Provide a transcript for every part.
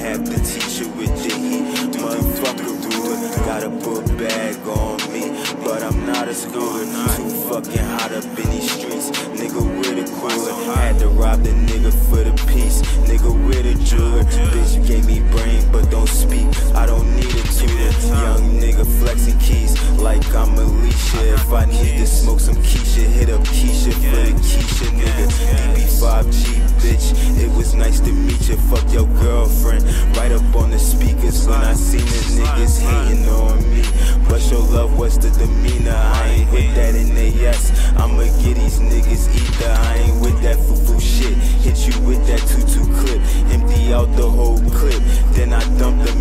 Uber, I'ma have to teach you with the heat. Motherfucker Uber, got a book bag on me, but I'm not a schooler. Too fucking hot up in these streets. Nigga with a cooler, had to rob the nigga for the peace. Nigga with a jeweler, bitch you gave me brain but don't speak. I don't need a tutor. Young nigga flexing keys like I'm Alicia. If I need to smoke some Keisha, hit up Keisha for the Keisha nigga. DB5G bitch, it was nice to meet you. Fuck your girlfriend. Right up on the speakers when I seen the niggas hating on me. But your love was the demeanor. I ain't with that in the yes. I'ma get these niggas either. I ain't with that foo-foo shit. Hit you with that tutu clip. Empty out the whole clip. Then I dump the.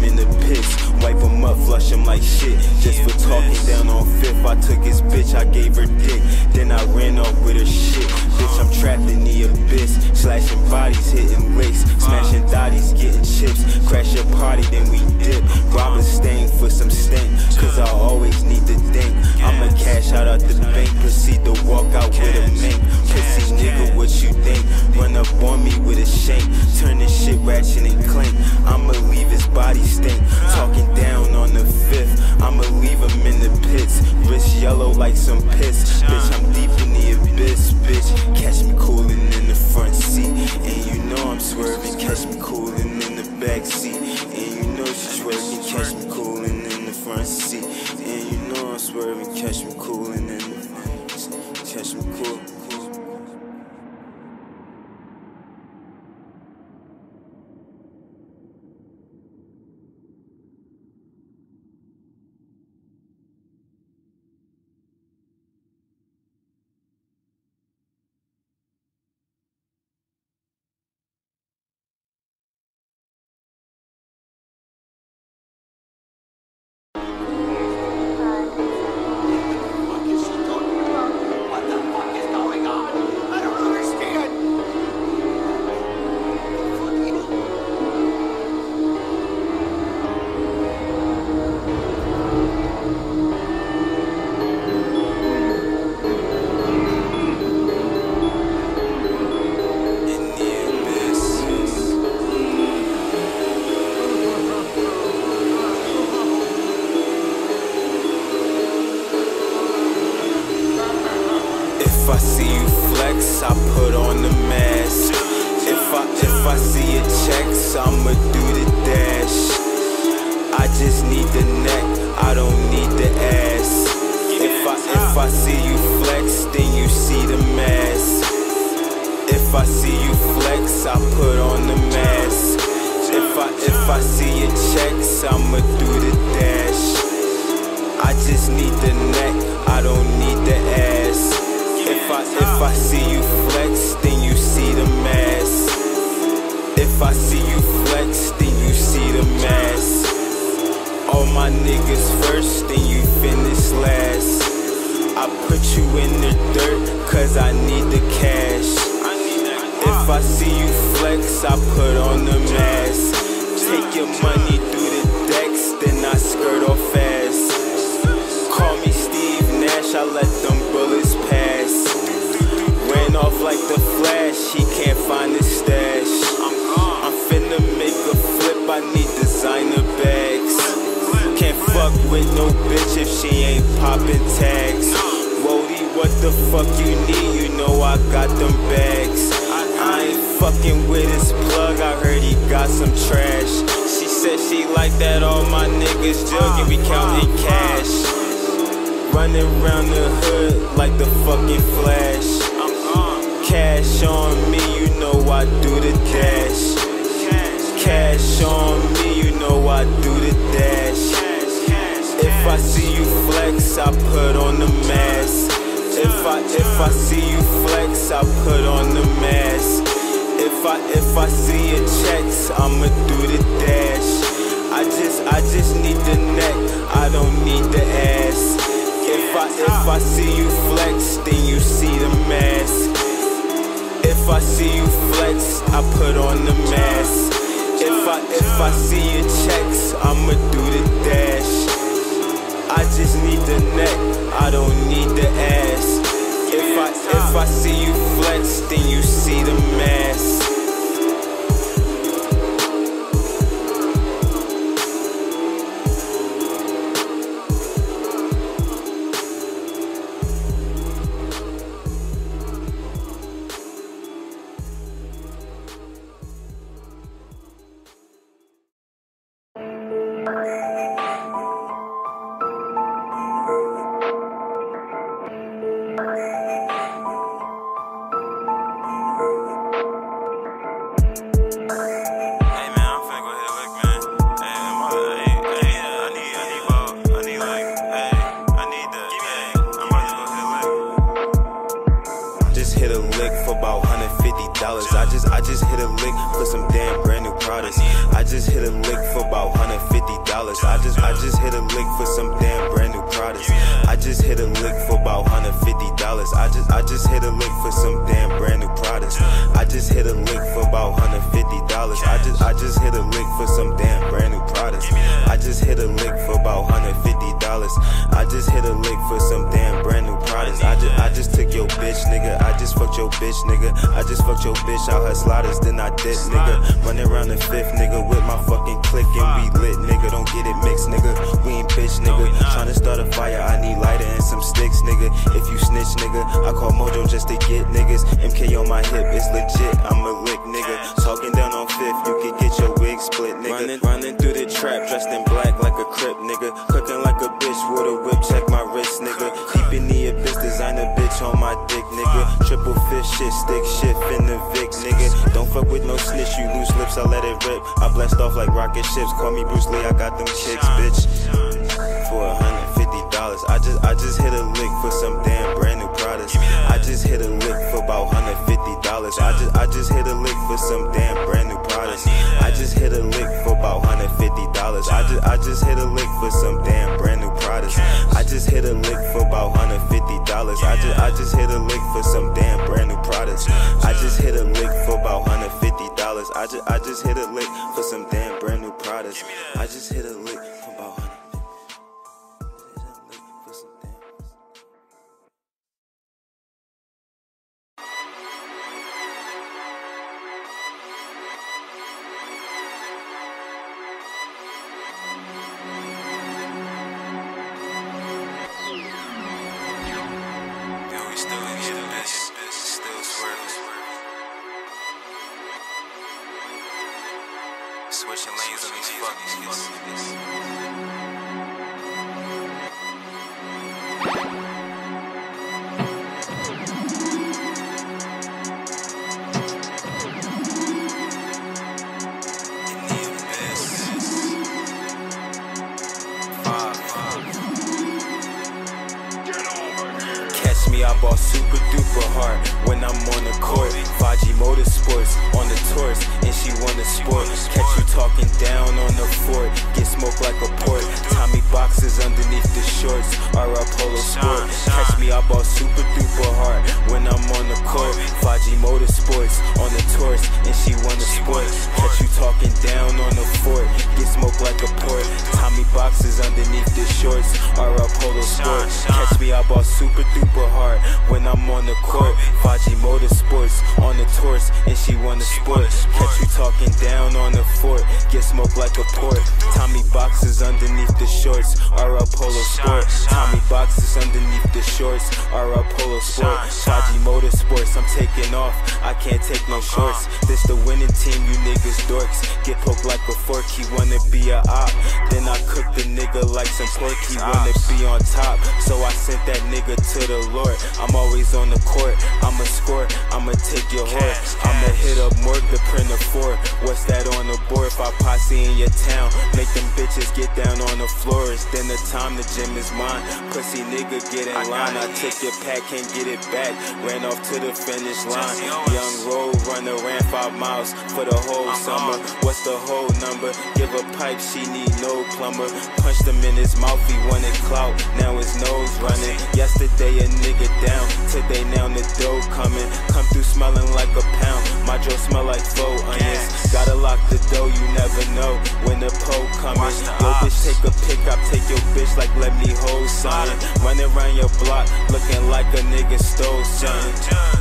Wipe them up, flush them like shit. Just for talking down on fifth. I took his bitch, I gave her dick. Then I ran off with her shit. Bitch, I'm trapped in the abyss. Slashing bodies, hitting licks. Smashing dotties, getting chips. Crash your party, then we dip. Robbing stain for some stank. Cause I always need to think. I'ma cash out at the bank. Proceed to walk out with a mink. Pussy nigga, what you think? Run up on me with a shank. Turn this shit ratchet and clank. I'ma leave his body stink. Talking yellow like some piss. Bitch, I'm deep in the abyss, bitch. Catch me If I see you flex, I put on the mask. If I if I see your checks, I'ma do the dash. I just need the neck, I don't need the ass. If I if I see you flex, then you see the mask. If I see you flex, then you see the mask. All my niggas first, then you finish last. I put you in the dirt, cause I need the cash. If I see you flex, I put on the mask. Take your money through the decks, then I skirt off fast. Call me Steve Nash, I let them bullets pass. Ran off like the flash, he can't find his stash. I'm finna make a flip, I need designer bags. Can't fuck with no bitch if she ain't popping tags. Wody, what the fuck you need? You know I got them bags. Fucking with his plug, I heard he got some trash. She said she like that all my niggas jugging, we ah, counting ah. cash. Running around the hood like the fucking flash. Cash on me, you know I do the dash. Cash on me, you know I do the dash. If I see you flex, I put on the mask. If I if I see you flex, I put on the mask. If I if I see your checks, I'ma do the dash. I just, I just need the neck, I don't need the ass. If I, if I see you flex, then you see the mask. If I see you flex, I put on the mask. If I, if I see your checks, I'ma do the dash. I just need the neck, I don't need the ass. If I, if I see you flex, then you see the mask. For about $150. I just I just hit a lick for some damn brand new products. I just hit a lick for about $150. I just I just hit a lick for some damn brand new products. I just hit a lick for about $150. I just I just hit a lick for some damn brand new products. I just hit a lick for about $150. I just I just hit a lick for some damn brand new products. Bitch, nigga. I just fucked your bitch out her sliders, then I did, nigga. Running around the fifth, nigga, with my fucking click and we lit, nigga. Don't get it mixed, nigga. We ain't bitch, nigga. Tryna start a fire, I need lighter and some sticks, nigga. If you snitch, nigga, I call Mojo just to get niggas. MK on my hip, it's legit. I'm a lick, nigga. Shit, stick shit, in the Vic, nigga. Don't fuck with no snitch, you loose lips, I let it rip. I blast off like rocket ships, call me Bruce Lee, I got them kicks, bitch. For a hundred fifty dollars, I just I just hit a lick for some damn brand I just hit a lick for about hundred fifty dollars. I just I just hit a lick for some damn brand new products. I just hit a lick for about hundred fifty dollars. I just I just hit a lick for some damn brand new products. I just hit a lick for about hundred fifty dollars. I just I just hit a lick for some damn brand new products. I just hit a lick for about hundred fifty dollars. I just I just hit a lick for some damn brand new products. I just hit a lick boxes underneath the shorts, or a polo sport. Catch me, I ball super duper hard when I'm on the court. 5G Motorsports on the tours, and she wanna sport. Catch you talking down on the fort, get smoked like a port. Tommy boxes underneath the shorts, or a polo sport. Tommy boxes underneath the shorts, or a polo sport. 5G Motorsports, I'm taking off, I can't take no shorts. This the winning team, you niggas dorks. Get poked like a fork, he wanna be a op. Then I cook the nigga like some pork, he wanna be on top. So I sent that nigga to the Lord. I'm always on the court, I'ma score, I'ma take your heart. I'm Finna hit up Morg to print a four. What's that board? If I posse in your town, make them bitches get down on the floors. Then the time the gym is mine. Pussy nigga, get in line. I took your pack, can't get it back. Ran off to the finish line. Young road runner ran five miles for the whole summer. What's the whole number? Give a pipe, she need no plumber. Punched him in his mouth, he wanted clout. Now his nose running. Yesterday a nigga down, today now the dough coming. Come through smelling like a pound. My jaw smell like faux onions. Gotta lock the door, you never know when the pole coming. Yo, bitch, take a pick up, take your bitch like let me hold son. Running around your block, looking like a nigga stole son. Judge.